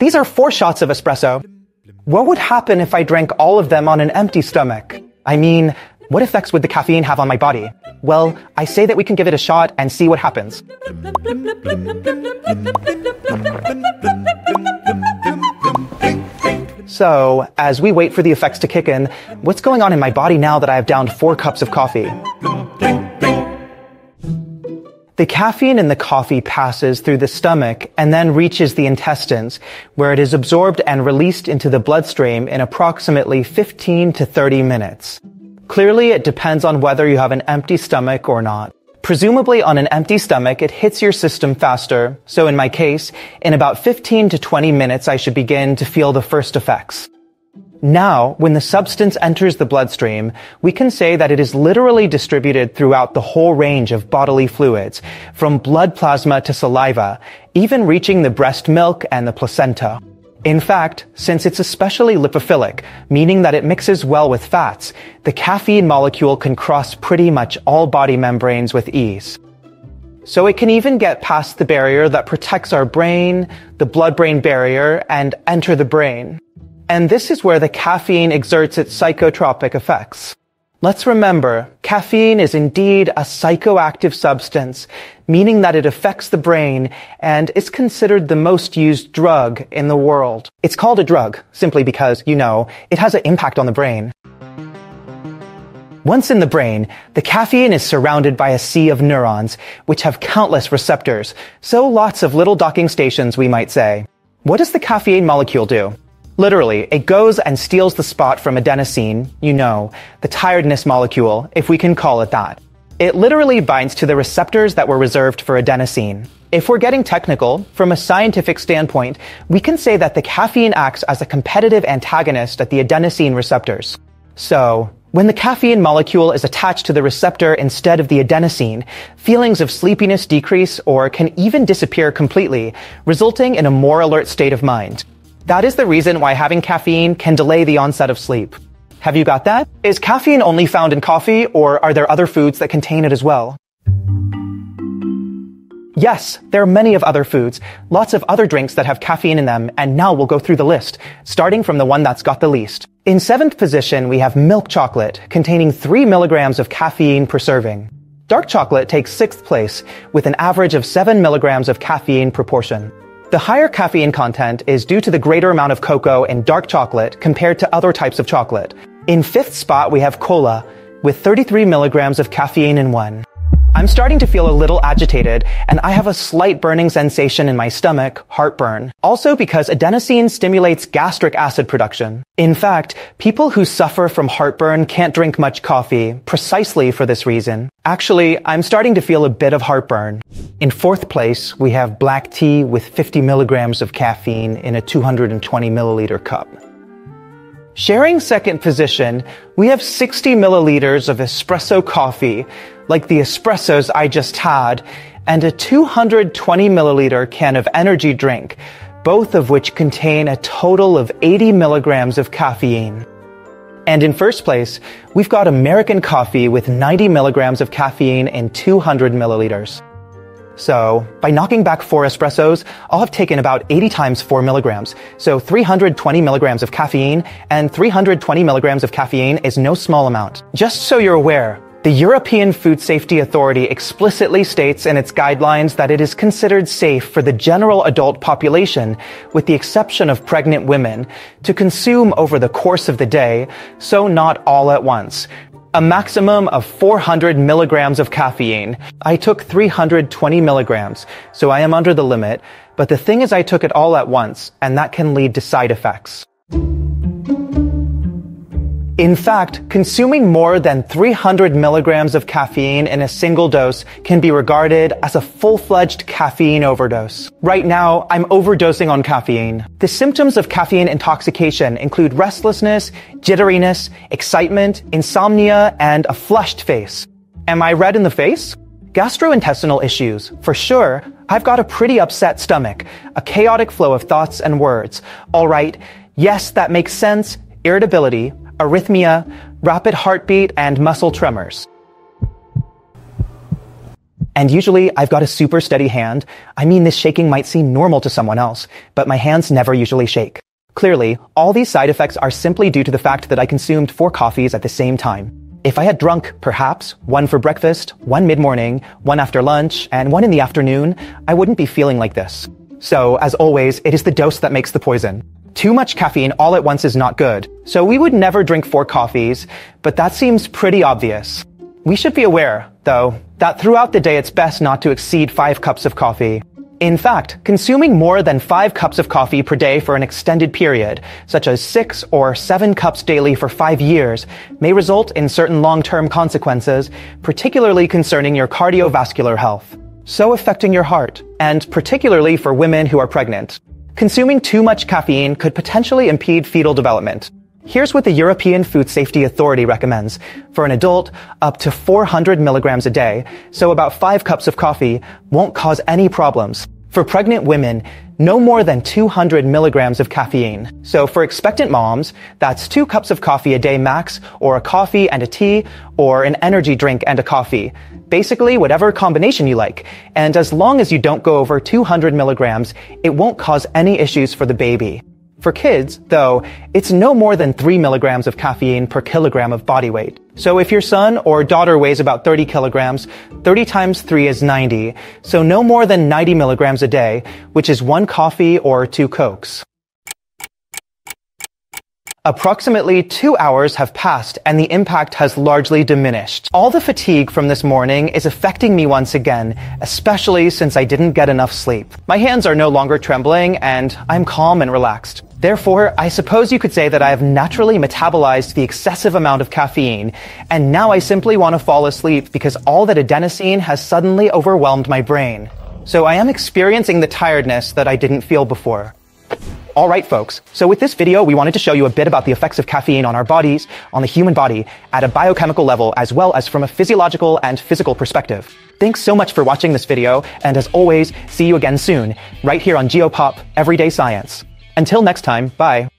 These are four shots of espresso. What would happen if I drank all of them on an empty stomach? I mean, what effects would the caffeine have on my body? Well, I say that we can give it a shot and see what happens. So, as we wait for the effects to kick in, what's going on in my body now that I have downed four cups of coffee? The caffeine in the coffee passes through the stomach and then reaches the intestines, where it is absorbed and released into the bloodstream in approximately 15 to 30 minutes. Clearly, it depends on whether you have an empty stomach or not. Presumably on an empty stomach, it hits your system faster. So in my case, in about 15 to 20 minutes, I should begin to feel the first effects. Now, when the substance enters the bloodstream, we can say that it is literally distributed throughout the whole range of bodily fluids, from blood plasma to saliva, even reaching the breast milk and the placenta. In fact, since it's especially lipophilic, meaning that it mixes well with fats, the caffeine molecule can cross pretty much all body membranes with ease. So it can even get past the barrier that protects our brain, the blood-brain barrier, and enter the brain. And this is where the caffeine exerts its psychotropic effects. Let's remember, caffeine is indeed a psychoactive substance, meaning that it affects the brain and is considered the most used drug in the world. It's called a drug simply because, you know, it has an impact on the brain. Once in the brain, the caffeine is surrounded by a sea of neurons, which have countless receptors, so lots of little docking stations, we might say. What does the caffeine molecule do? Literally, it goes and steals the spot from adenosine, you know, the tiredness molecule, if we can call it that. It literally binds to the receptors that were reserved for adenosine. If we're getting technical, from a scientific standpoint, we can say that the caffeine acts as a competitive antagonist at the adenosine receptors. So, when the caffeine molecule is attached to the receptor instead of the adenosine, feelings of sleepiness decrease or can even disappear completely, resulting in a more alert state of mind. That is the reason why having caffeine can delay the onset of sleep. Have you got that? Is caffeine only found in coffee, or are there other foods that contain it as well? Yes, there are many of other foods, lots of other drinks that have caffeine in them, and now we'll go through the list, starting from the one that's got the least. In seventh position, we have milk chocolate, containing 3 milligrams of caffeine per serving. Dark chocolate takes sixth place, with an average of 7 milligrams of caffeine proportion. The higher caffeine content is due to the greater amount of cocoa in dark chocolate compared to other types of chocolate. In fifth spot, we have cola, with 33 milligrams of caffeine in one. I'm starting to feel a little agitated, and I have a slight burning sensation in my stomach, heartburn. Also because adenosine stimulates gastric acid production. In fact, people who suffer from heartburn can't drink much coffee, precisely for this reason. Actually, I'm starting to feel a bit of heartburn. In fourth place, we have black tea with 50 milligrams of caffeine in a 220 milliliter cup. Sharing second position, we have 60 milliliters of espresso coffee, like the espressos I just had, and a 220 milliliter can of energy drink, both of which contain a total of 80 milligrams of caffeine. And in first place, we've got American coffee with 90 milligrams of caffeine in 200 milliliters. So, by knocking back four espressos, I'll have taken about 80 times 4 milligrams. So 320 milligrams of caffeine, and 320 milligrams of caffeine is no small amount. Just so you're aware, the European Food Safety Authority explicitly states in its guidelines that it is considered safe for the general adult population, with the exception of pregnant women, to consume over the course of the day, so not all at once, a maximum of 400 milligrams of caffeine. I took 320 milligrams, so I am under the limit, but the thing is I took it all at once, and that can lead to side effects. In fact, consuming more than 300 milligrams of caffeine in a single dose can be regarded as a full-fledged caffeine overdose. Right now, I'm overdosing on caffeine. The symptoms of caffeine intoxication include restlessness, jitteriness, excitement, insomnia, and a flushed face. Am I red in the face? Gastrointestinal issues, for sure. I've got a pretty upset stomach, a chaotic flow of thoughts and words. Alright, yes, that makes sense. Irritability, arrhythmia, rapid heartbeat, and muscle tremors. And usually I've got a super steady hand. I mean, this shaking might seem normal to someone else, but my hands never usually shake. Clearly, all these side effects are simply due to the fact that I consumed four coffees at the same time. If I had drunk, perhaps, one for breakfast, one mid-morning, one after lunch, and one in the afternoon, I wouldn't be feeling like this. So, as always, it is the dose that makes the poison. Too much caffeine all at once is not good. So we would never drink four coffees, but that seems pretty obvious. We should be aware, though, that throughout the day it's best not to exceed five cups of coffee. In fact, consuming more than five cups of coffee per day for an extended period, such as six or seven cups daily for five years, may result in certain long-term consequences, particularly concerning your cardiovascular health. So affecting your heart, and particularly for women who are pregnant. Consuming too much caffeine could potentially impede fetal development. Here's what the European Food Safety Authority recommends. For an adult, up to 400 milligrams a day, so about 5 cups of coffee, won't cause any problems. For pregnant women, no more than 200 milligrams of caffeine. So for expectant moms, that's 2 cups of coffee a day max, or a coffee and a tea, or an energy drink and a coffee. Basically, whatever combination you like. And as long as you don't go over 200 milligrams, it won't cause any issues for the baby. For kids, though, it's no more than 3 milligrams of caffeine per kilogram of body weight. So if your son or daughter weighs about 30 kilograms, 30 times 3 is 90, so no more than 90 milligrams a day, which is one coffee or two cokes. Approximately two hours have passed and the impact has largely diminished. All the fatigue from this morning is affecting me once again, especially since I didn't get enough sleep. My hands are no longer trembling and I'm calm and relaxed. Therefore, I suppose you could say that I have naturally metabolized the excessive amount of caffeine, and now I simply want to fall asleep because all that adenosine has suddenly overwhelmed my brain. So I am experiencing the tiredness that I didn't feel before. Alright folks, so with this video we wanted to show you a bit about the effects of caffeine on our bodies, on the human body, at a biochemical level as well as from a physiological and physical perspective. Thanks so much for watching this video, and as always, see you again soon, right here on Geopop Everyday Science. Until next time, bye.